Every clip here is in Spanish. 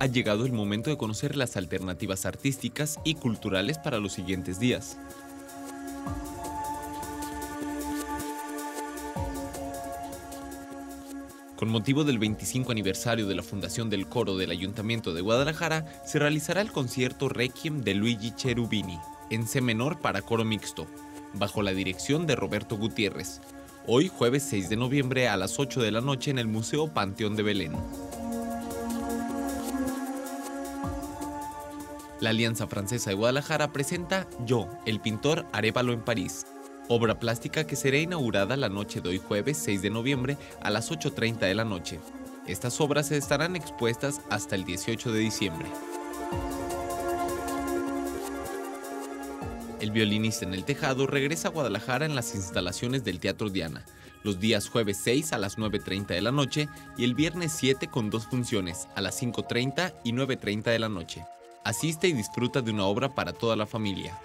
ha llegado el momento de conocer las alternativas artísticas y culturales para los siguientes días. Con motivo del 25 aniversario de la fundación del coro del Ayuntamiento de Guadalajara, se realizará el concierto Requiem de Luigi Cherubini, en C menor para coro mixto, bajo la dirección de Roberto Gutiérrez, hoy jueves 6 de noviembre a las 8 de la noche en el Museo Panteón de Belén. La Alianza Francesa de Guadalajara presenta Yo, el pintor Arevalo en París, obra plástica que será inaugurada la noche de hoy jueves 6 de noviembre a las 8.30 de la noche. Estas obras estarán expuestas hasta el 18 de diciembre. El violinista en el tejado regresa a Guadalajara en las instalaciones del Teatro Diana, los días jueves 6 a las 9.30 de la noche y el viernes 7 con dos funciones, a las 5.30 y 9.30 de la noche. Asiste y disfruta de una obra para toda la familia.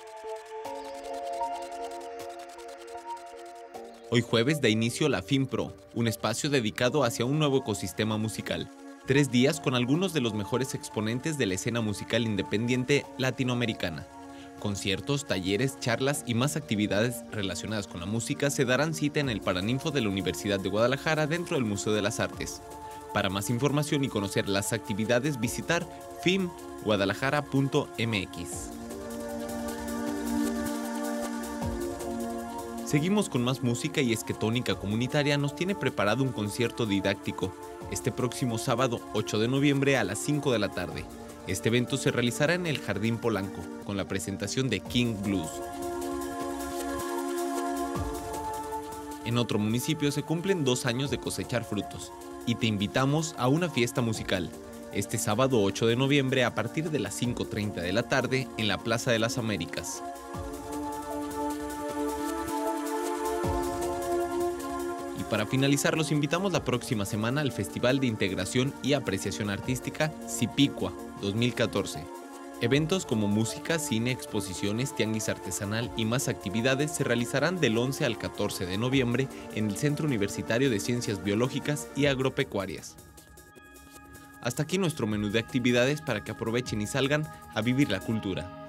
Hoy jueves da inicio la FinPro, un espacio dedicado hacia un nuevo ecosistema musical. Tres días con algunos de los mejores exponentes de la escena musical independiente latinoamericana. Conciertos, talleres, charlas y más actividades relacionadas con la música se darán cita en el Paraninfo de la Universidad de Guadalajara dentro del Museo de las Artes. Para más información y conocer las actividades, visitar fimguadalajara.mx. Seguimos con más música y es que Comunitaria nos tiene preparado un concierto didáctico este próximo sábado 8 de noviembre a las 5 de la tarde. Este evento se realizará en el Jardín Polanco con la presentación de King Blues. En otro municipio se cumplen dos años de cosechar frutos y te invitamos a una fiesta musical este sábado 8 de noviembre a partir de las 5.30 de la tarde en la Plaza de las Américas. Para finalizar, los invitamos la próxima semana al Festival de Integración y Apreciación Artística Cipicua 2014. Eventos como música, cine, exposiciones, tianguis artesanal y más actividades se realizarán del 11 al 14 de noviembre en el Centro Universitario de Ciencias Biológicas y Agropecuarias. Hasta aquí nuestro menú de actividades para que aprovechen y salgan a vivir la cultura.